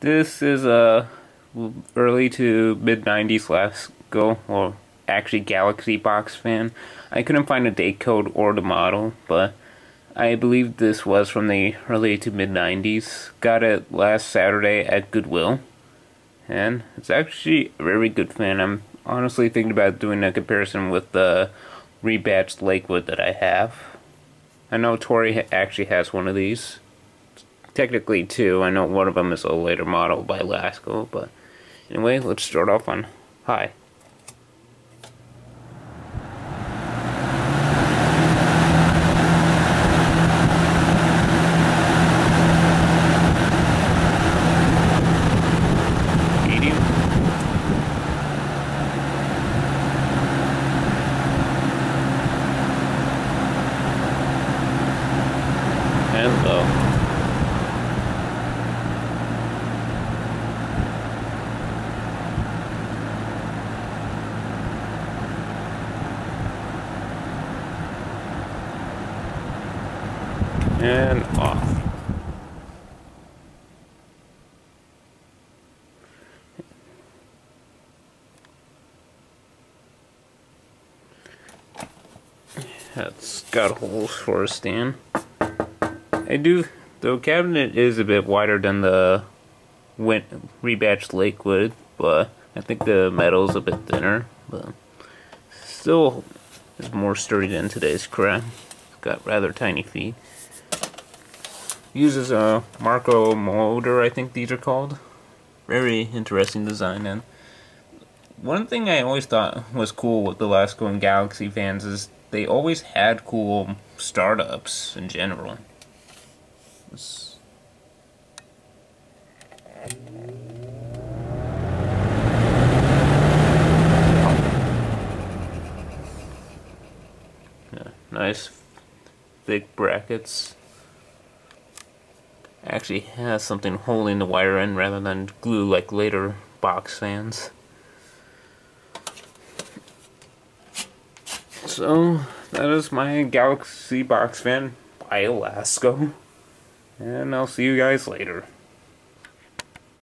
This is a early to mid 90s Lasko, or actually Galaxy box fan. I couldn't find a date code or the model, but I believe this was from the early to mid 90s. Got it last Saturday at Goodwill. And it's actually a very good fan. I'm honestly thinking about doing a comparison with the rebatched Lakewood that I have. I know Tori actually has one of these. Technically two. I know one of them is a later model by Lasko, but anyway, let's start off on high. and off. Oh. That's got holes for a stand. I do, the cabinet is a bit wider than the went rebatched Lakewood, but I think the metal's a bit thinner, but still is more sturdy than today's crap. Got rather tiny feet uses a Marco motor, I think these are called. Very interesting design. And one thing I always thought was cool with the Lasko and Galaxy fans is they always had cool startups in general. It's yeah, nice thick brackets actually has something holding the wire in rather than glue like later box fans. So, that is my Galaxy box fan by Lasko. And I'll see you guys later.